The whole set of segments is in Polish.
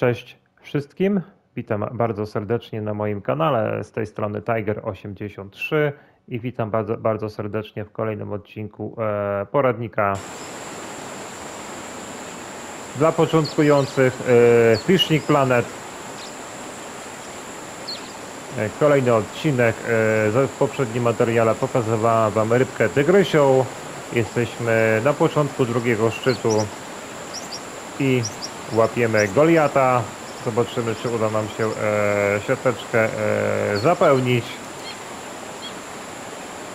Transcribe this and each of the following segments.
Cześć wszystkim, witam bardzo serdecznie na moim kanale, z tej strony Tiger83 i witam bardzo, bardzo serdecznie w kolejnym odcinku e, poradnika dla początkujących e, Fishing Planet. E, Kolejny odcinek, w poprzednim materiale pokazywałem Wam rybkę tygrysią. Jesteśmy na początku drugiego szczytu i łapiemy Goliata. Zobaczymy, czy uda nam się e, siateczkę e, zapełnić.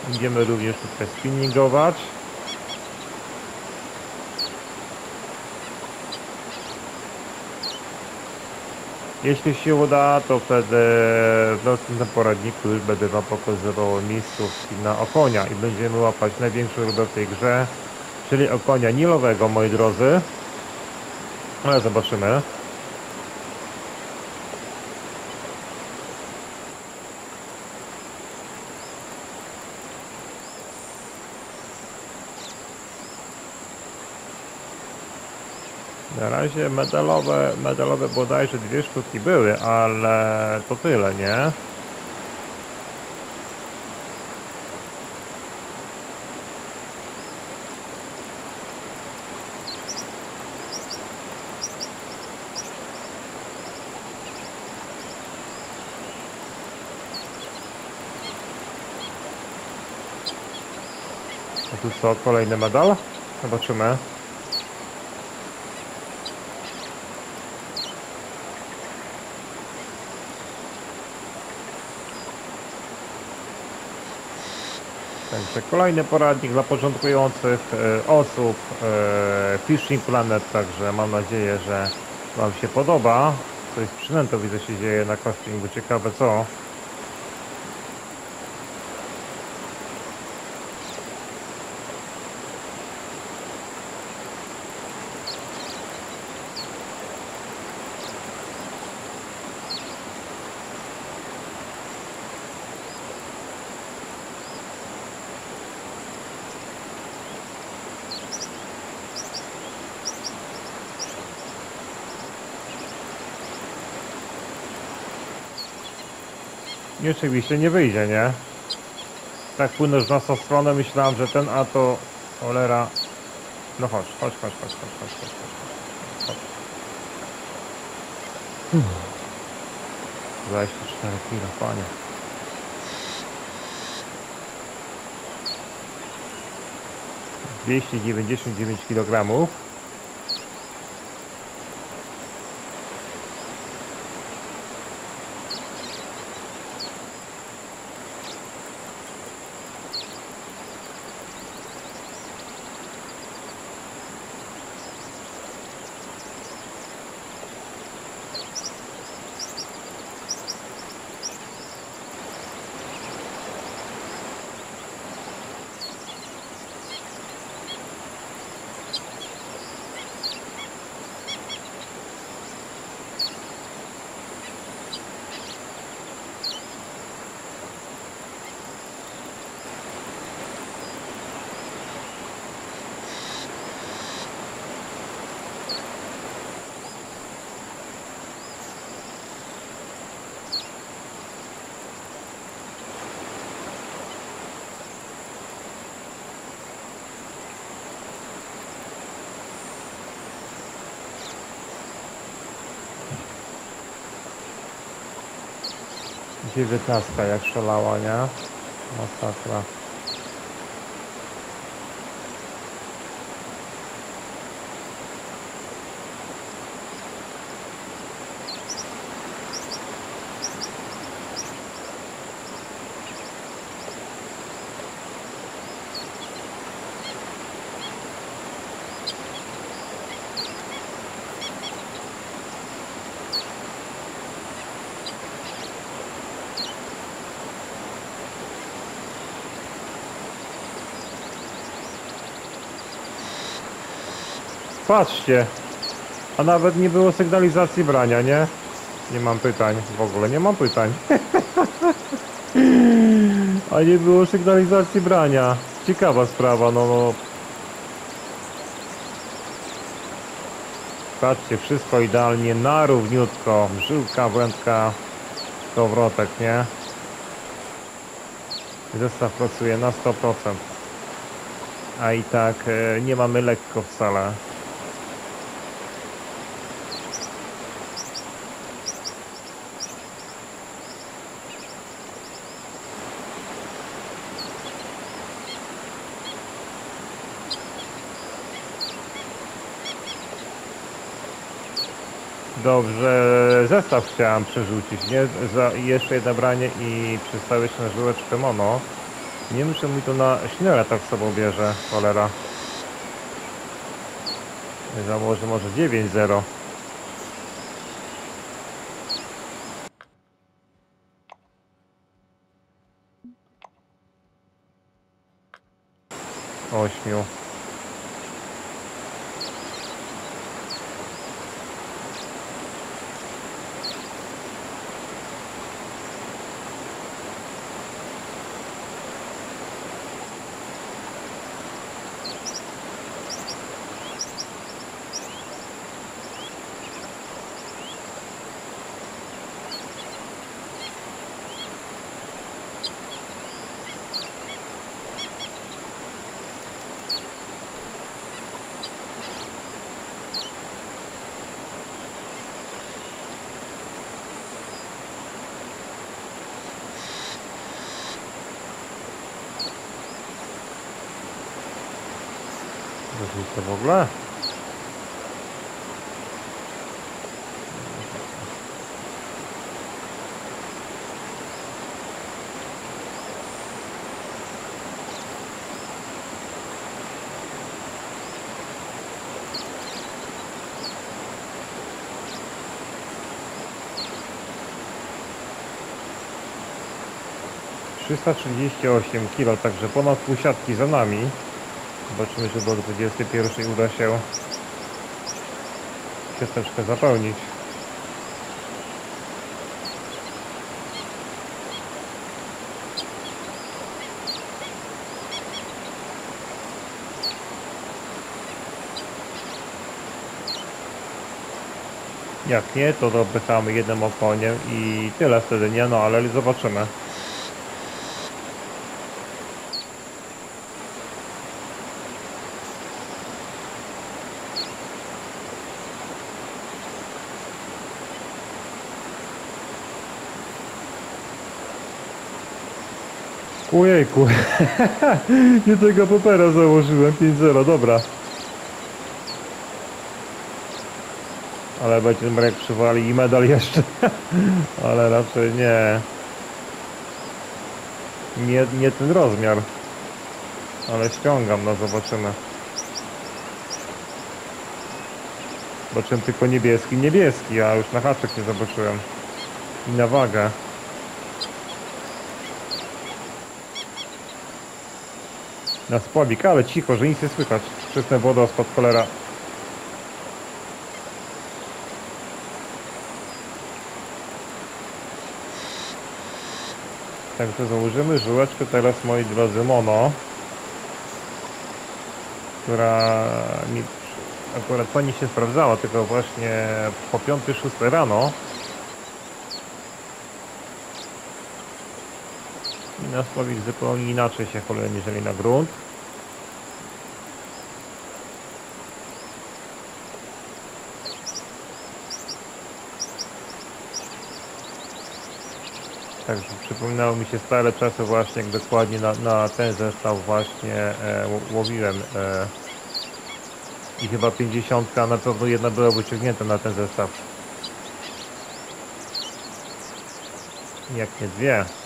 Będziemy również tutaj spinningować. Jeśli się uda, to wtedy w następnym poradniku już będę Wam pokazywał miejscówki na okonia i będziemy łapać największą rybę w tej grze, czyli okonia nilowego, moi drodzy. Ale zobaczymy. Na razie medalowe, medalowe bodajże dwie sztuki były, ale to tyle, nie? Co, kolejny medal? Zobaczymy. Także kolejny poradnik dla początkujących e, osób e, Fishing Planet, także mam nadzieję, że Wam się podoba. Coś z przynętą widzę się dzieje na castingu, ciekawe co. I oczywiście nie wyjdzie, nie? Tak płynąć w naszą stronę, myślałem, że ten, a to... Olera... No chodź, chodź, chodź, chodź, chodź, chodź, chodź, chodź. 24 hmm. kilo, panie. Dwieście dziewięćdziesiąt dziewięć kilogramów. Dziewiętnastka jak szalała, nie? Masakra. Patrzcie, a nawet nie było sygnalizacji brania, nie? Nie mam pytań, w ogóle nie mam pytań. a nie było sygnalizacji brania. Ciekawa sprawa, no, no. Patrzcie, wszystko idealnie, na równiutko. Żyłka, wędka, kołowrotek, nie? Zestaw pracuje na 100%. A i tak e, nie mamy lekko wcale. Dobrze, zestaw chciałem przerzucić, nie? Za jeszcze jedno branie i przestawić na żyłeczkę mono. Nie wiem, czy mi to na śniele tak sobą bierze, cholera. Założę może 9-0. Ośmiu. to w ogóle? Trzysta trzydzieści osiem kilo, także ponad pół siatki za nami. Zobaczymy, czy do 21 uda się ciasteczkę zapełnić. Jak nie, to dopychamy jednym okoniem i tyle wtedy, nie? No ale zobaczymy. Ojejku, nie tego popera założyłem, 5-0, dobra. Ale będzie mrek przywali i medal jeszcze. Ale raczej nie. Nie, nie ten rozmiar. Ale ściągam, no zobaczymy. Zobaczyłem tylko niebieski, niebieski, a już na haczyk nie zobaczyłem. I na wagę. Na spławik, ale cicho, że nic nie słychać. Czysty wodospad, cholera. Także założymy żyłeczkę teraz, moi drodzy, mono. Która mi akurat pani się sprawdzała, tylko właśnie po 5-6 rano. I na spławik zupełnie inaczej się holuje niżeli na grunt. Także przypominały mi się stare czasy właśnie, jak dokładnie na, na ten zestaw właśnie e, łowiłem. E, I chyba 50, a na pewno jedna była wyciągnięta na ten zestaw. Jak nie dwie.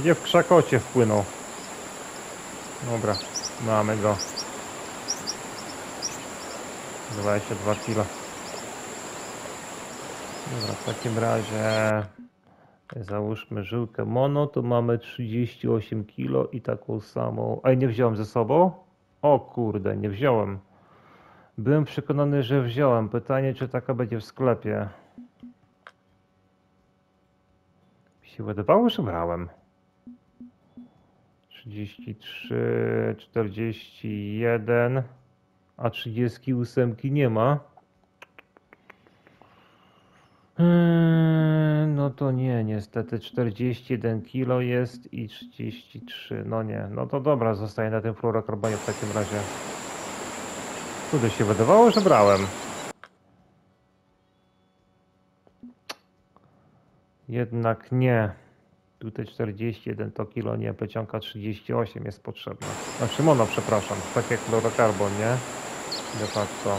Gdzie w krzakocie wpłynął. Dobra, mamy go. 22 kilo. Dobra, w takim razie załóżmy żyłkę mono, tu mamy 38 kilo i taką samą. A nie wziąłem ze sobą? O kurde, nie wziąłem. Byłem przekonany, że wziąłem. Pytanie, czy taka będzie w sklepie. Mi się wydawało, że brałem. 33, 41, a 38 nie ma. Eee, No to nie, niestety 41 kilo jest i 33. No nie, no to dobra, zostaję na tym fluorokarbonie w takim razie. Kurde się wydawało, że brałem. Jednak nie. Tutaj 41 to kilo nie, plecionka 38 jest potrzebna. Znaczy mono, przepraszam, tak jak fluorokarbon, nie? De facto.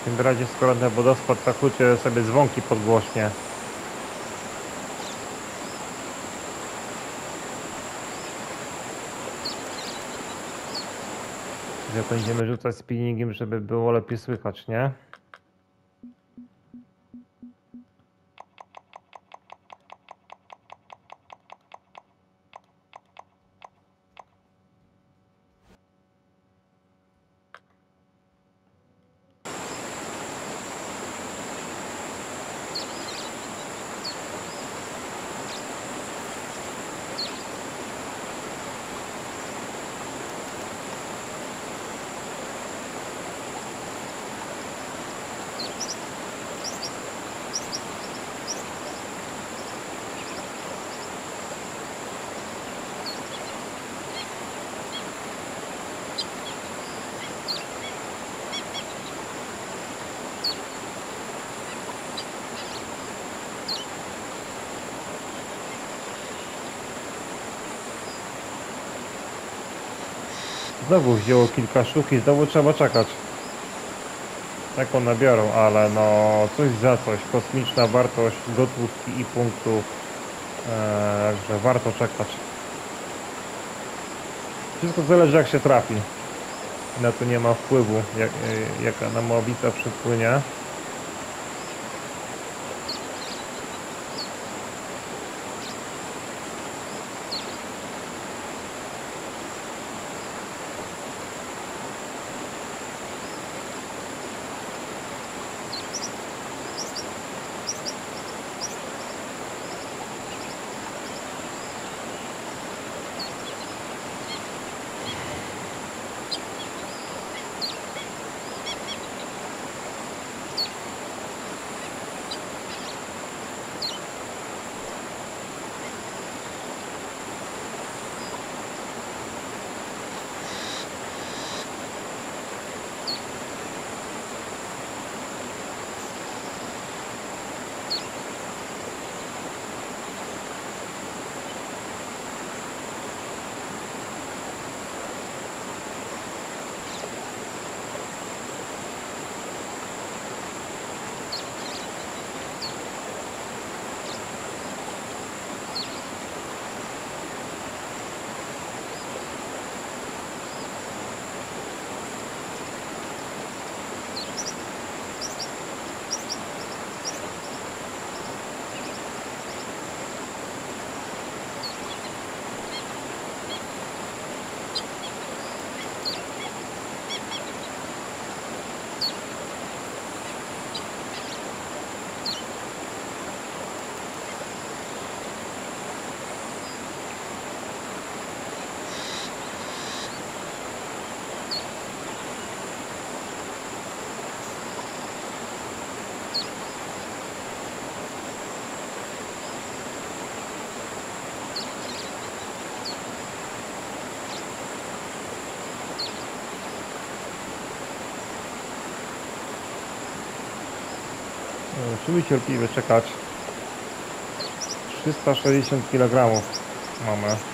W tym razie skoro ten wodospad huczy sobie dzwonki podgłośnie. Że będziemy rzucać spinningiem, żeby było lepiej słychać, nie? Znowu wzięło kilka sztuk i znowu trzeba czekać. Jak one biorą, ale no coś za coś. Kosmiczna wartość gotówki i punktów. Eee, że warto czekać. Wszystko zależy jak się trafi. Na to nie ma wpływu, jak, e, jaka nam obica przypłynie. Musimy cierpliwie czekać. 360 kg mamy.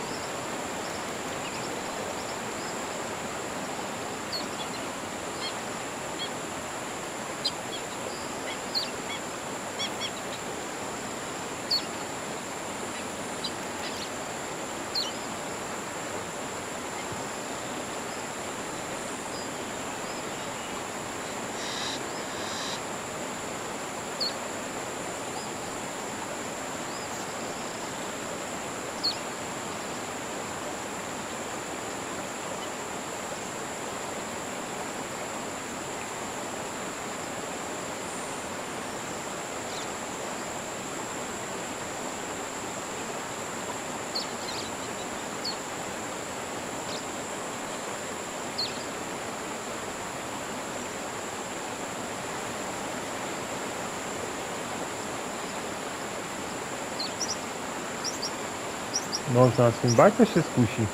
Można na swym bajka się skusi.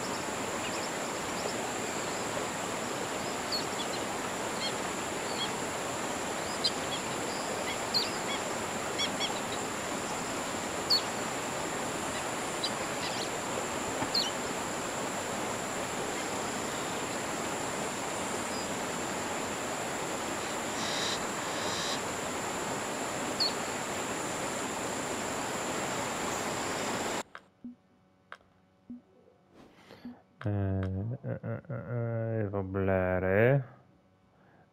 Eee, Woblery.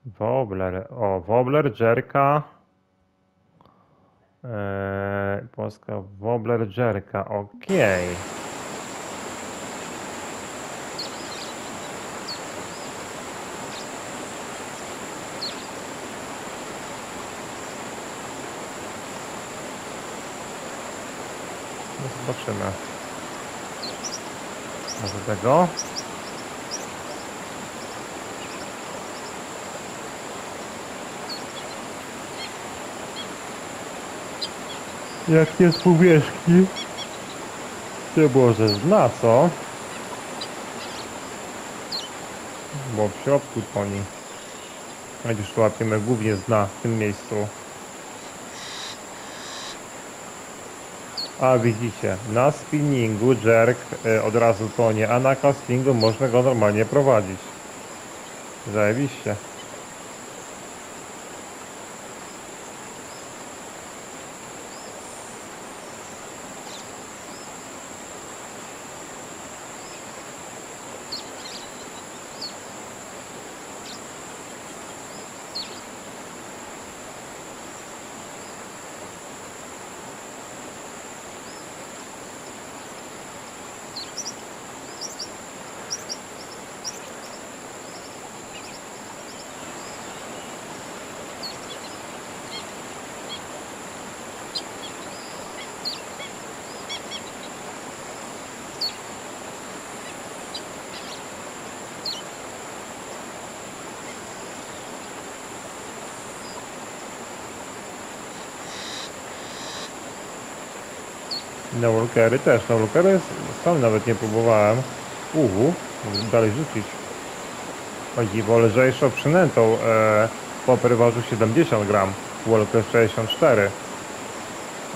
Wobler. O, wobler, jerka. Eee, Polska. Okej. No zobaczymy. Może tego? Jak jest powierzchni? Ty Boże, zna co? Bo w środku toni. A już łapiemy głównie z dna w tym miejscu. A widzicie, na spinningu jerk y, od razu tonie, a na castingu można go normalnie prowadzić. Zajebiście. Na walkery też, na walkery sam nawet nie próbowałem. Uhu, dalej rzucić. O dziwo, lżejszą przynętą e, ważył 70 gram, Walker 64.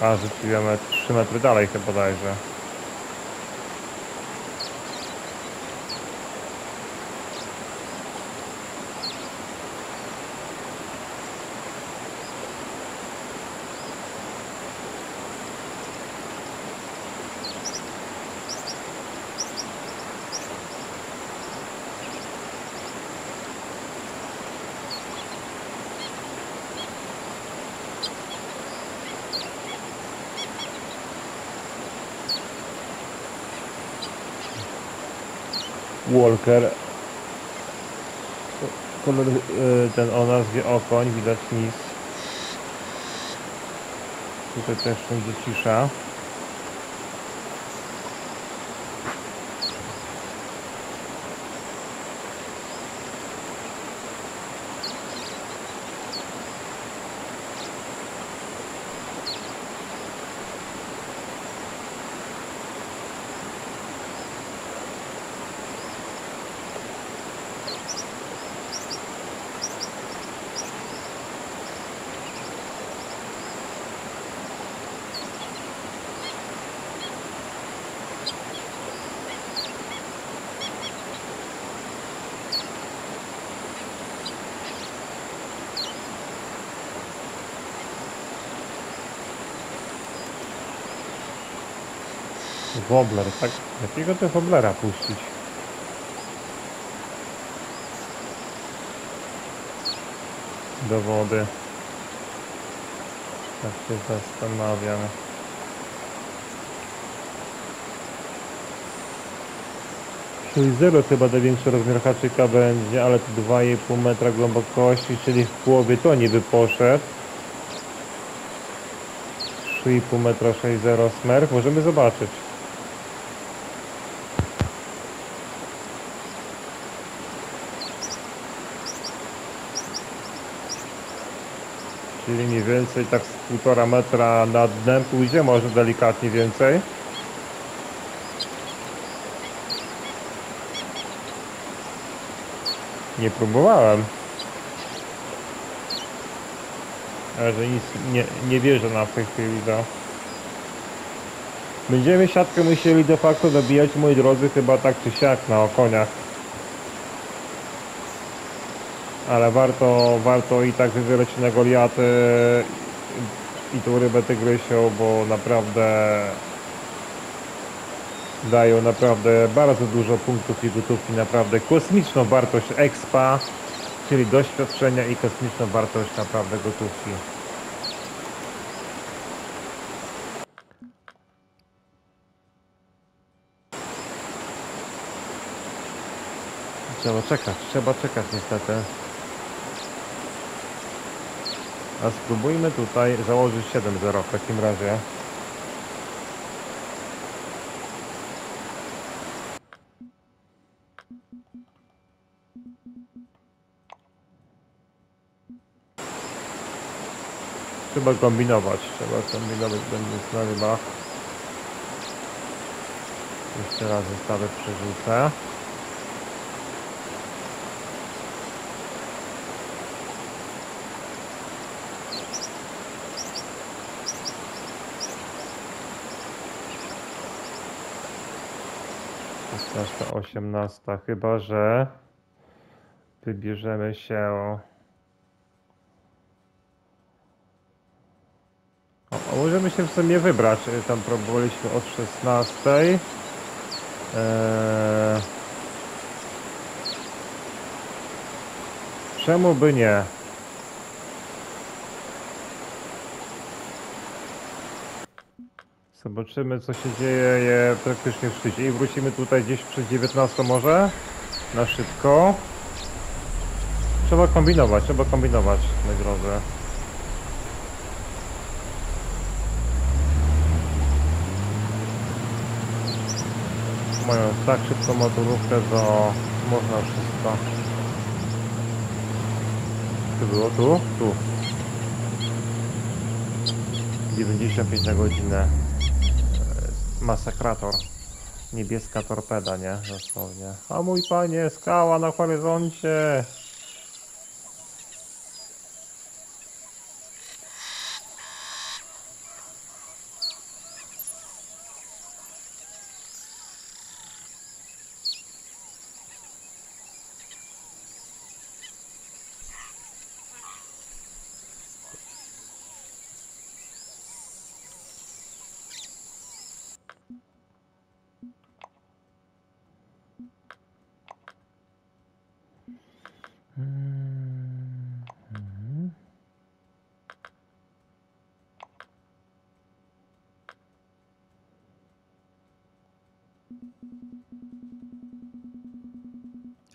A rzuciłem 3 metry dalej chyba bodajże. Walker. Kolor e, ten o nazwie Okoń, widać nic. Tutaj też będzie cisza. Wobler, tak? Jakiego to woblera puścić? Do wody. Tak się zastanawiam. Czyli 0 chyba największy rozmiar haczyka będzie, ale to 2,5 metra głębokości, czyli w połowie to niby poszedł. 3,5 metra 6,0 smerf, możemy zobaczyć. Czyli więcej tak z półtora metra nad dnem pójdzie, może delikatnie więcej. Nie próbowałem. Ale nic nie, nie wierzę na w tej chwili, no. Będziemy siatkę musieli de facto dobijać, moi drodzy, chyba tak czy siak na okoniach. Ale warto, warto i tak wywierać na Goliaty i tą rybę tygrysią, bo naprawdę dają naprawdę bardzo dużo punktów i gotówki, naprawdę kosmiczną wartość expa, czyli doświadczenia i kosmiczną wartość naprawdę gotówki. Trzeba czekać, trzeba czekać niestety. A spróbujmy tutaj założyć 7-0 w takim razie. Trzeba kombinować, trzeba kombinować będzie na rybach. Jeszcze raz zestawę przerzucę. Szesnasta, osiemnasta, chyba że wybierzemy się. O, możemy się w sumie wybrać. y, Tam próbowaliśmy od 16. Eee... Czemu by nie? Zobaczymy co się dzieje praktycznie w szczycie i wrócimy tutaj gdzieś przed 19 może? Na szybko. Trzeba kombinować, trzeba kombinować, moi drodzy. Mając tak szybką motorówkę, to można wszystko. Tu było? Tu? Tu. 95 na godzinę. Masakrator. Niebieska torpeda, nie? Dosłownie. A mój panie, skała na horyzoncie!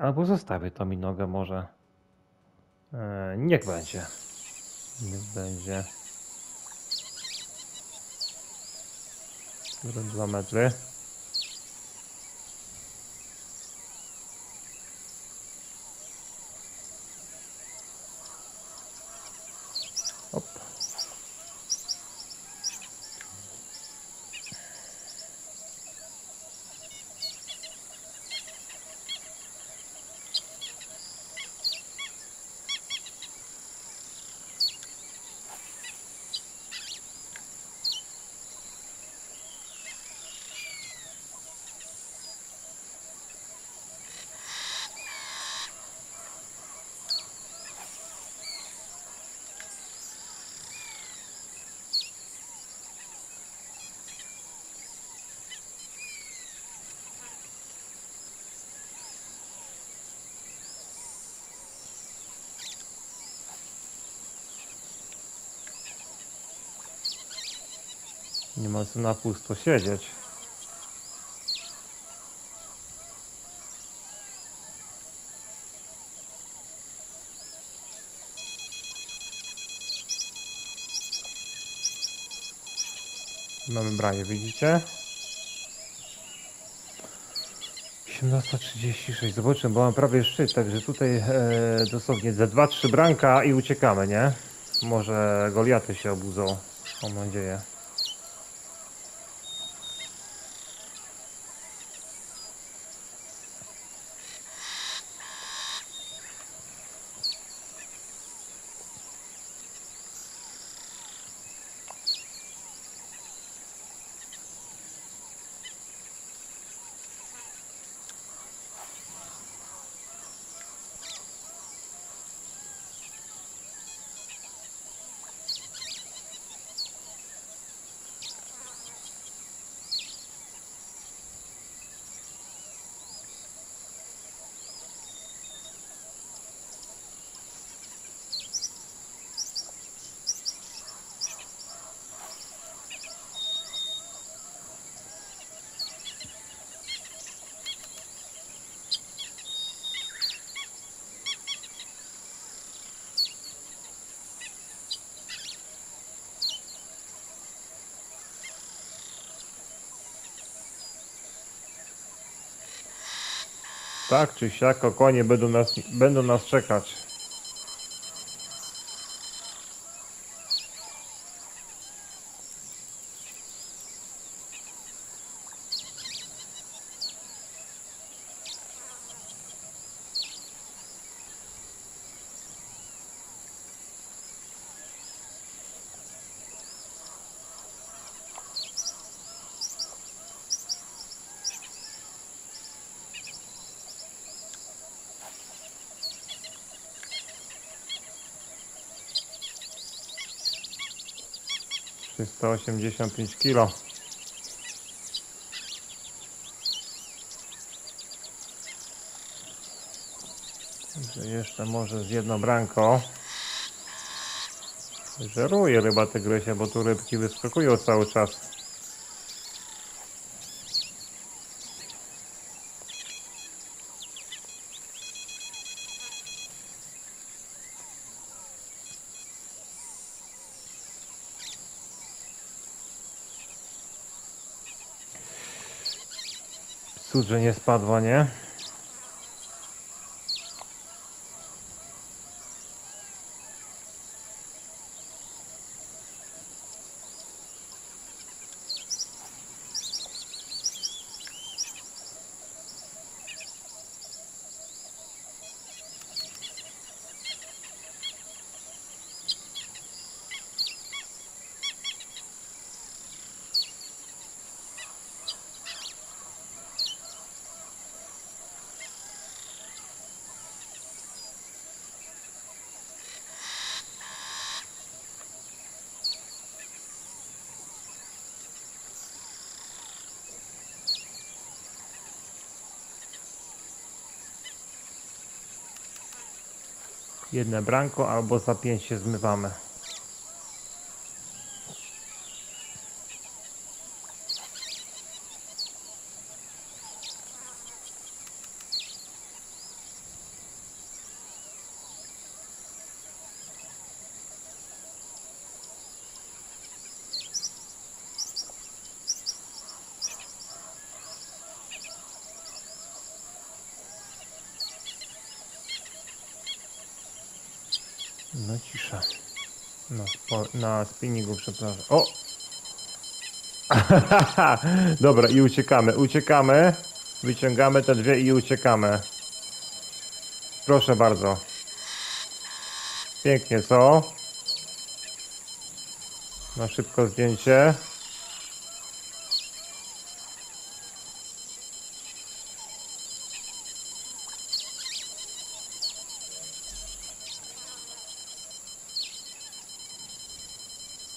Albo zostawię to mi nogę może. E, niech będzie. Niech będzie. Dwa metry. Nie ma co na pusto siedzieć. Mamy braję, widzicie? 18.36, zobaczymy, bo mam prawie szczyt, także tutaj e, dosłownie ze 2-3 branka i uciekamy, nie? Może Goliaty się obudzą, mam nadzieję. Tak czy siak, konie będą nas, będą nas czekać. Trzysta osiemdziesiąt pięć kilo. Także jeszcze może z jedną branką. Żeruje ryba tygrysia, bo tu rybki wyskakują cały czas. Że nie spadła, nie? Jedne branko albo za pięć się zmywamy. No cisza. Na, spo, na spinningu, przepraszam. O! Dobra, i uciekamy, uciekamy. Wyciągamy te dwie i uciekamy. Proszę bardzo. Pięknie, co? Na szybko zdjęcie.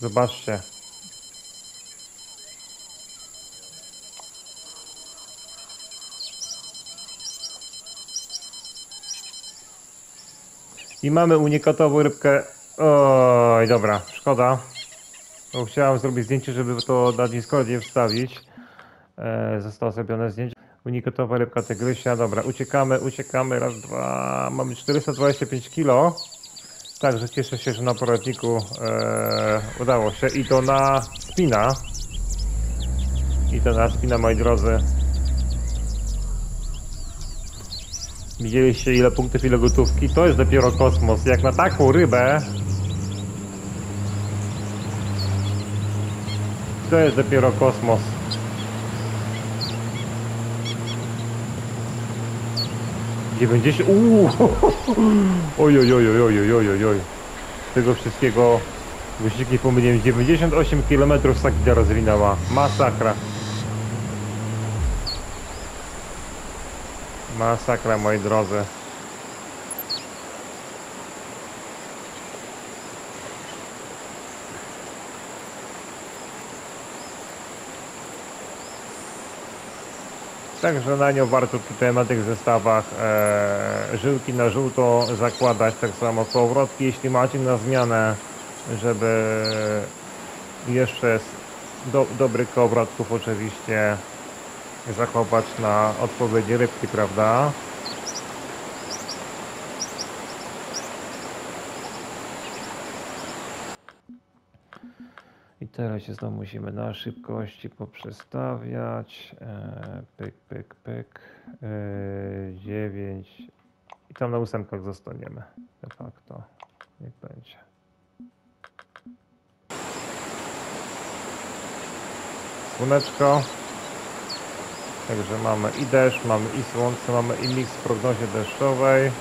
Zobaczcie. I mamy unikatową rybkę. Oj, dobra, szkoda. Bo chciałem zrobić zdjęcie, żeby to na Discordzie wstawić. E, zostało zrobione zdjęcie. Unikatowa rybka tygrysia. Dobra, uciekamy, uciekamy. Raz, dwa. Mamy 425 kilo. Także cieszę się, że na poradniku e, udało się. I to na spina. I to na spina, moi drodzy. Widzieliście ile punktów, ile gotówki? To jest dopiero kosmos. Jak na taką rybę... To jest dopiero kosmos. Dziewięćdziesiąt... Uuu! Oj, oj, oj, oj, oj, oj, oj. Tego wszystkiego... Wyścigi pomyliłem. 98 km Sakida rozwinęła. Masakra. Masakra, moi drodzy. Także na nią warto tutaj na tych zestawach e, żyłki na żółto zakładać, tak samo kołowrotki, jeśli macie na zmianę, żeby jeszcze do, dobrych kołowrotków oczywiście zachować na odpowiednie rybki, prawda? Teraz się znowu musimy na szybkości poprzestawiać. E, pyk, pyk, pyk. E, 9. I tam na ósemkach zostaniemy. De facto. Niech będzie. Słoneczko. Także mamy i deszcz, mamy i słońce, mamy i miks w prognozie deszczowej.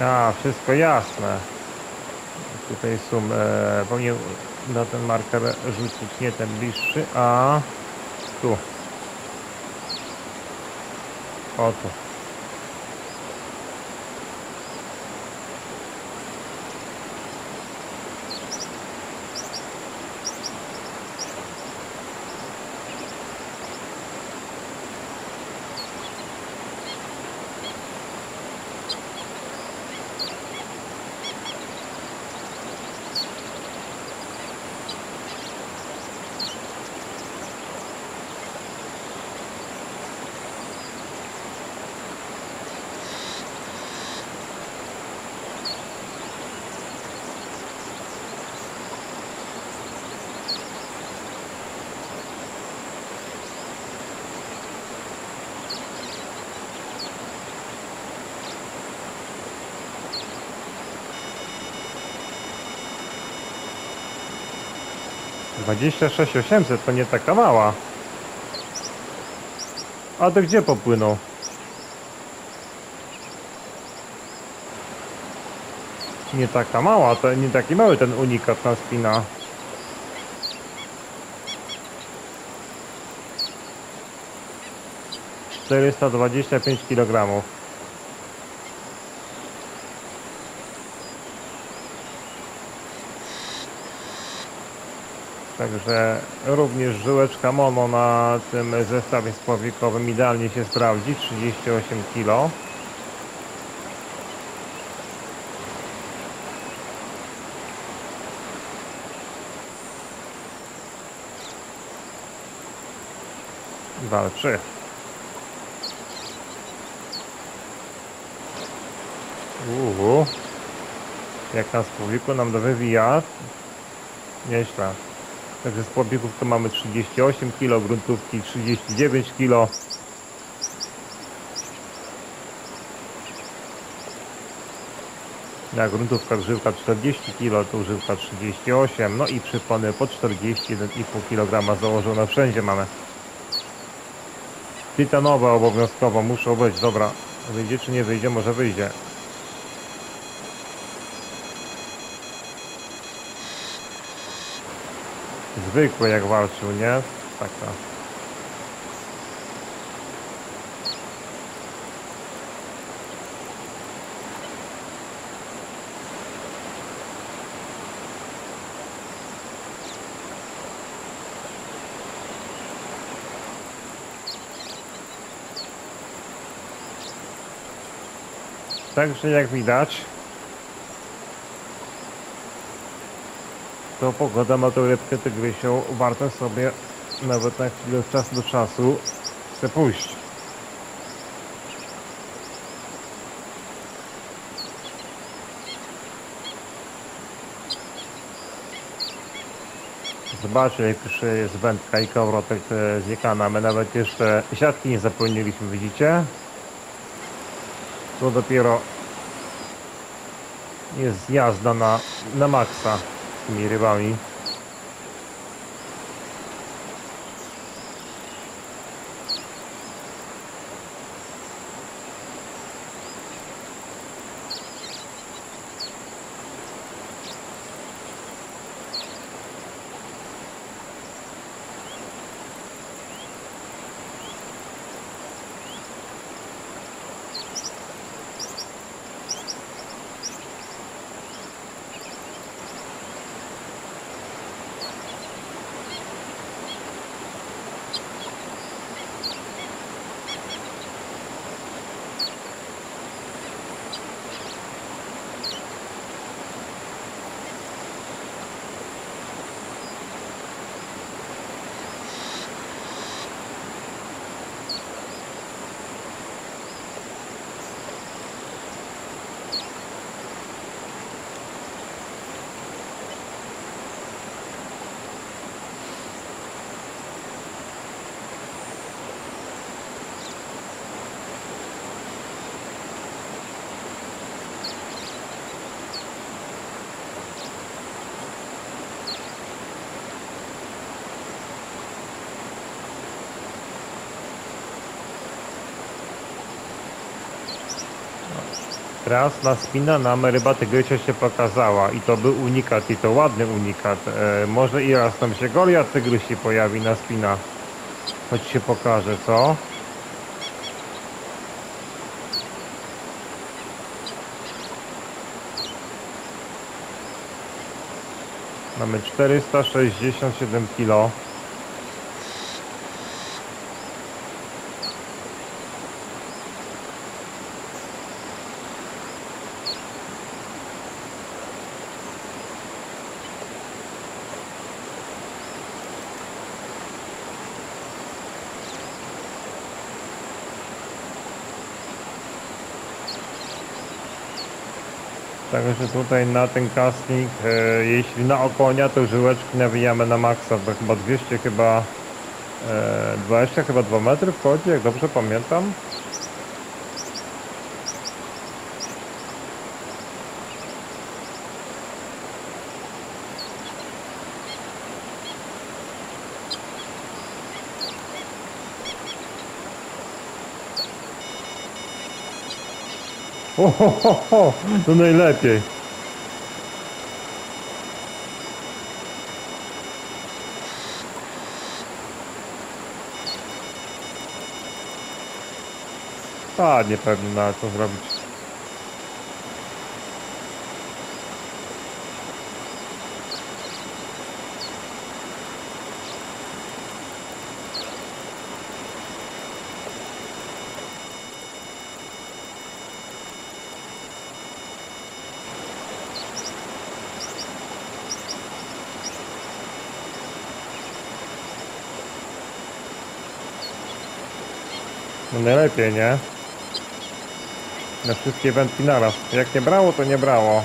A, wszystko jasne. Tutaj sum, e, powinien na ten marker rzucić nie ten bliższy, a tu. O tu. 26800 to nie taka mała. A to gdzie popłynął? Nie taka mała, to nie taki mały ten unikat na spina. Czterysta dwadzieścia pięć kilogramów. Także również żyłeczka mono na tym zestawie spławikowym idealnie się sprawdzi, 38 kg. Walczy. Uuu. Jak na spłowiku nam do wywija. Nieźle. Także z płowików to mamy 38 kg, gruntówki 39 kg. Na gruntówkach żywka 40 kg, tu żywka 38, no i przypony po 41,5 kg założone wszędzie mamy. Tytanowe obowiązkowo muszą być, dobra. Wyjdzie czy nie wyjdzie? Może wyjdzie. Zwykły jak walczył, nie? Taka. Także jak widać to pogoda ma tą rybkę tygrysią warto sobie nawet na chwilę od czasu do czasu chce pójść. Zobaczcie, jak już jest wędka i kołrotek e, zjekana. My nawet jeszcze siatki nie zapełniliśmy, widzicie? To dopiero jest jazda na, na maksa z tymi rybami. Raz na spina nam ryba tygrysia się pokazała i to był unikat i to ładny unikat. E, może i raz tam się Goliat tygrysi pojawi na spina. Choć się pokaże, co? Mamy 467 kg. Także tutaj na ten casting, e, jeśli na okonia, to żyłeczki nawijamy na maksa, to chyba 200, chyba e, 20, chyba 2 metry wchodzi, jak dobrze pamiętam. To najlepiej. spadnie pewnie, no ale co zrobić. No najlepiej, nie? Na wszystkie wędki naraz. Jak nie brało, to nie brało.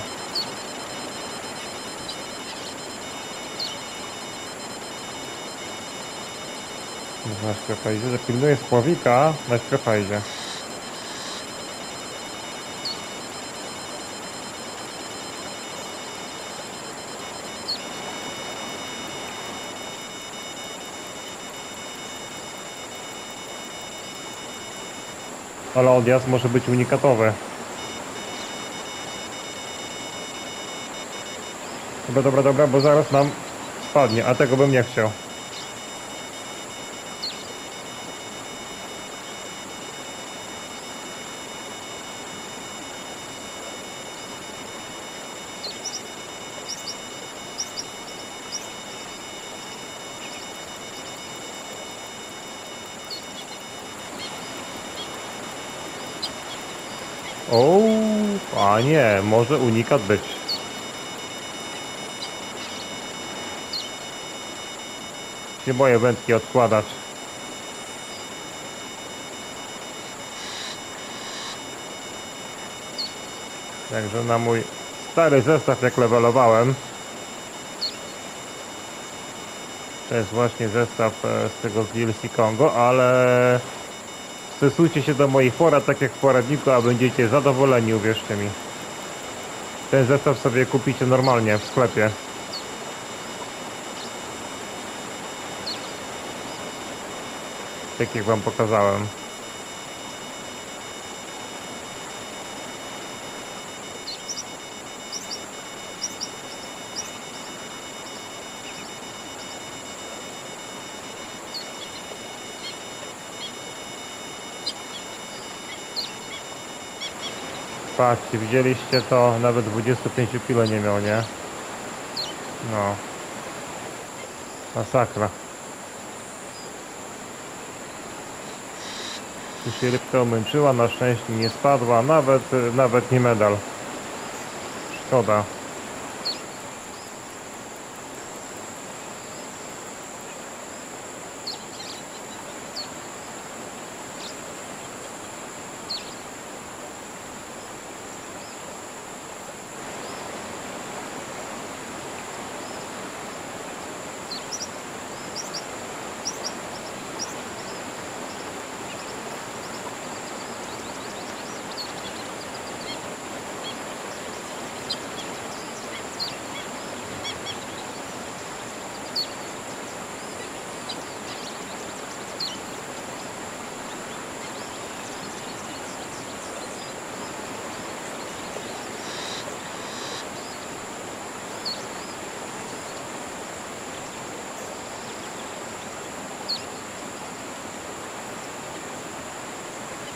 Na szkrefajdzie, że pilnuje spławika na szkrefajdzie. Ale odjazd może być unikatowy. Dobra, dobra, dobra, bo zaraz nam spadnie, a tego bym nie chciał. O, a nie, może unikat być. Nie boję wędki odkładać. Także na mój stary zestaw jak levelowałem. To jest właśnie zestaw e, z tego z DLC Kongo, ale stosujcie się do moich porad tak jak w poradniku, a będziecie zadowoleni, uwierzcie mi. Ten zestaw sobie kupicie normalnie w sklepie. Tak jak wam pokazałem. Patrzcie, widzieliście to, nawet 25 kg nie miał, nie? No. Masakra. Tu się rybka omęczyła, na szczęście nie spadła, nawet, nawet nie medal. Szkoda.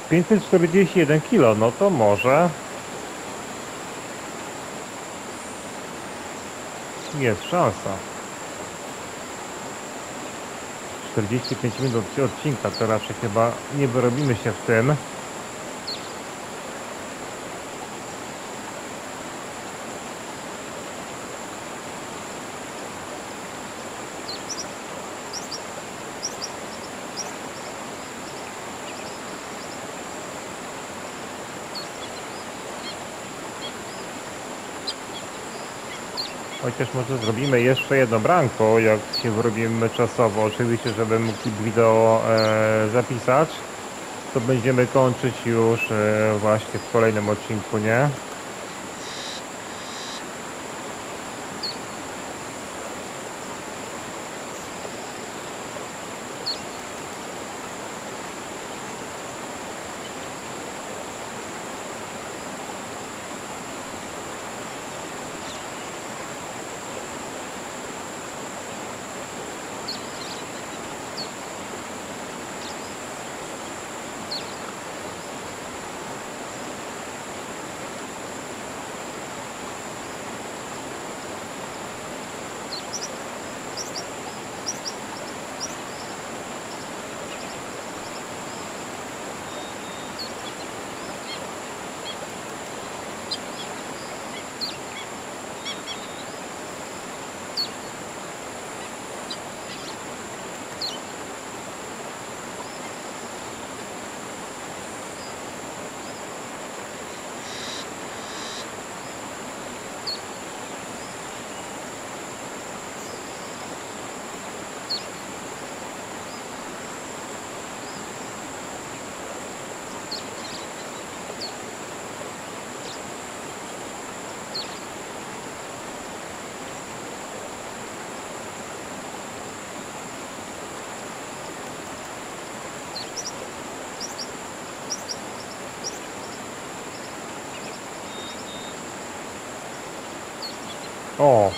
Pięćset czterdzieści jeden kilo, no to może jest szansa. 45 minut odcinka, to raczej chyba nie wyrobimy się w tym. Chociaż może zrobimy jeszcze jedno branko, jak się wyrobimy czasowo, oczywiście, żeby mógł wideo e, zapisać. To będziemy kończyć już e, właśnie w kolejnym odcinku, nie? O,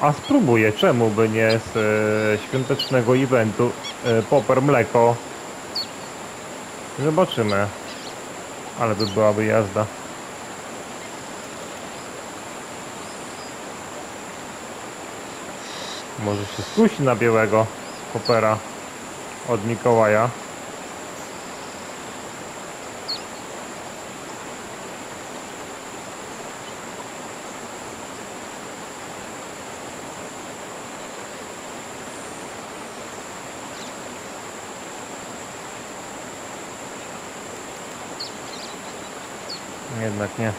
a spróbuję, czemu by nie z e, świątecznego eventu e, Popper Mleko. Zobaczymy. Ale to byłaby jazda. Może się skusi na białego Poppera od Mikołaja. Jednak nie.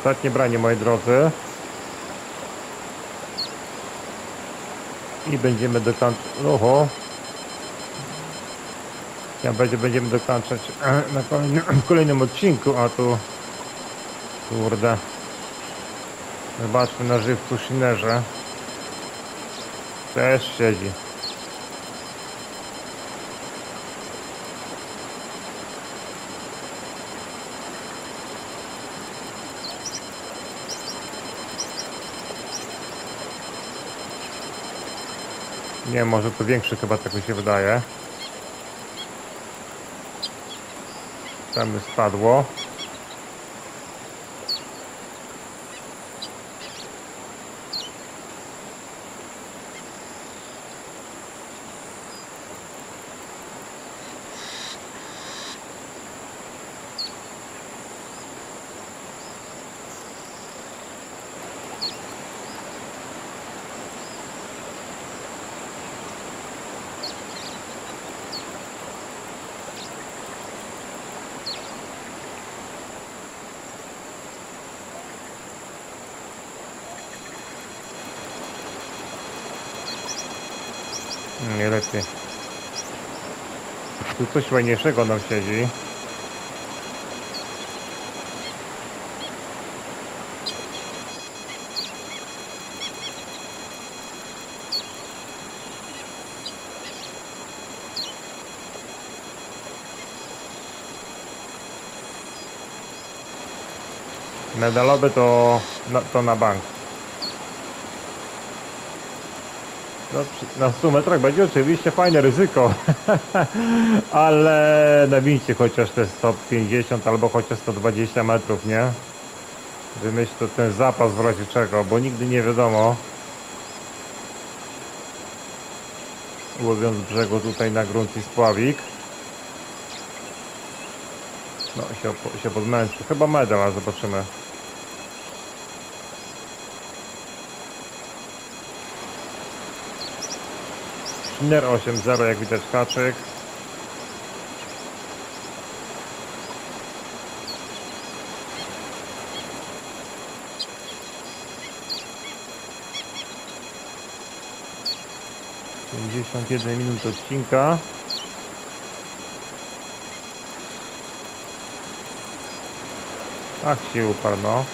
Ostatnie branie, moi drodzy. I będziemy dokończać. Oho. Ja będzie, będziemy dokończać e, na kolejnym, w kolejnym odcinku, a tu kurde. Zobaczmy na żywcu Shinerze. Też siedzi. Nie, może to większy chyba, tak mi się wydaje. Tam spadło. Nie lepiej. Tu coś fajniejszego nam siedzi. Medalowy to, to na bank. No, na 100 metrach będzie oczywiście fajne ryzyko, ale nawincie chociaż te 150 albo chociaż 120 metrów, nie? Wymyśl to ten zapas w razie czego, bo nigdy nie wiadomo. Łowiąc brzegu tutaj na grunt i spławik. No się, się podmęczył. Chyba medal, a zobaczymy. Schner 8.0 jak widać. Pięćdziesiąt jeden minut odcinka. Ach się uparł, no.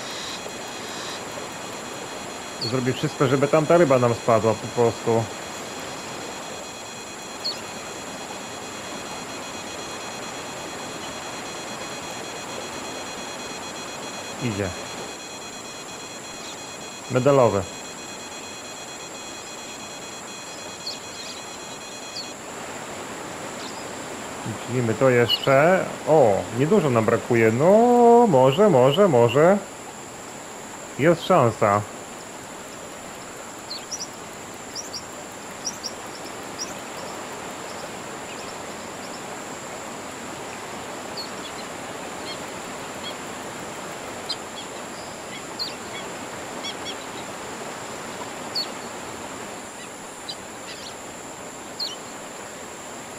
Zrobię wszystko, żeby tam ta ryba nam spadła po prostu. Idzie. Medalowe. Widzimy to jeszcze. O, niedużo nam brakuje. No, może, może, może. Jest szansa.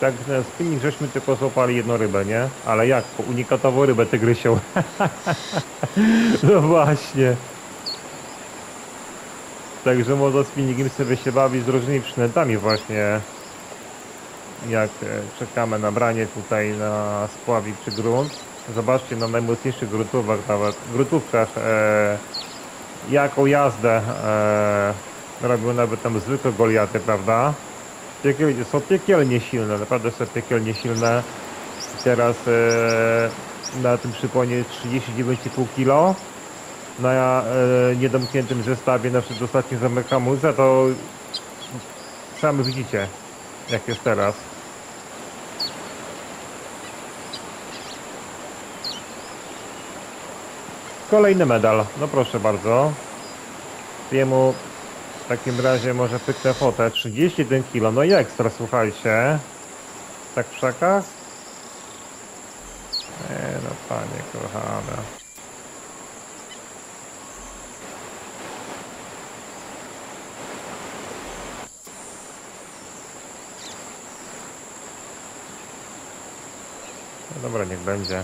Tak, na spinning żeśmy tylko złapali jedną rybę, nie? Ale jak? Unikatową rybę tygrysią. no właśnie. Także można spinningiem sobie się bawić z różnymi przynętami właśnie. Jak e, czekamy na branie tutaj na spławik czy grunt. Zobaczcie na najmocniejszych gruntówkach nawet, gruntówkach e, jaką jazdę e, robią nawet tam zwykłe goliaty, prawda? Piekiel, są piekielnie silne, naprawdę są piekielnie silne. Teraz e, na tym przyponie 39,5 kg na e, niedomkniętym zestawie na przedostatnim zamek hamulca to sami widzicie jak jest teraz. Kolejny medal, no proszę bardzo. Jemu w takim razie może pyknę fotę. 31 kg, no i ekstra, słuchajcie. Tak w szakach? Nie no, panie kochane. No dobra, niech będzie.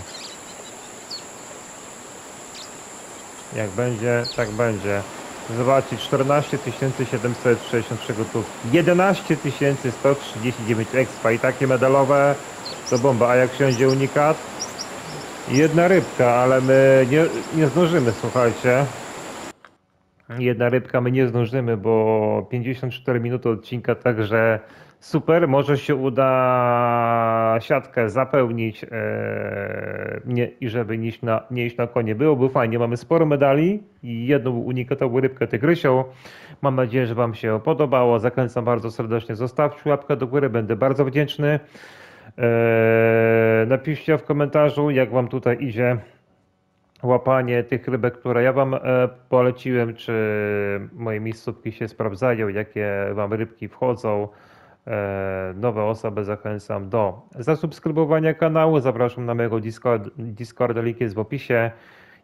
Jak będzie, tak będzie. Zobaczcie, 14 763 gotówki. 11 139 expa i takie medalowe to bomba. A jak siądzie unikat? Jedna rybka, ale my nie, nie zdążymy, słuchajcie. Jedna rybka my nie zdążymy, bo 54 minuty odcinka, także super. Może się uda siatkę zapełnić e, i żeby nie iść, na, nie iść na konie. Byłoby fajnie. Mamy sporo medali i jedną unikatową rybkę tygrysią. Mam nadzieję, że Wam się podobało. Zachęcam bardzo serdecznie. Zostawcie łapkę do góry, będę bardzo wdzięczny. E, napiszcie w komentarzu, jak Wam tutaj idzie łapanie tych rybek, które ja Wam e, poleciłem, czy moje miejscówki się sprawdzają, jakie Wam rybki wchodzą. E, Nowe osoby zachęcam do zasubskrybowania kanału. Zapraszam na mojego Discord, Discorda, link jest w opisie,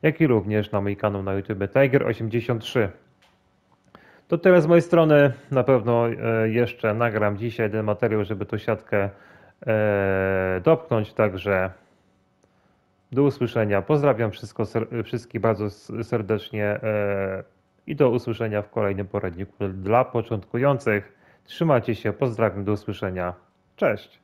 jak i również na mój kanał na YouTube Tiger83. To tyle z mojej strony. Na pewno e, jeszcze nagram dzisiaj ten materiał, żeby tą siatkę e, dopchnąć, także do usłyszenia. Pozdrawiam wszystko, wszystkich bardzo serdecznie i do usłyszenia w kolejnym poradniku dla początkujących. Trzymajcie się, pozdrawiam, do usłyszenia. Cześć.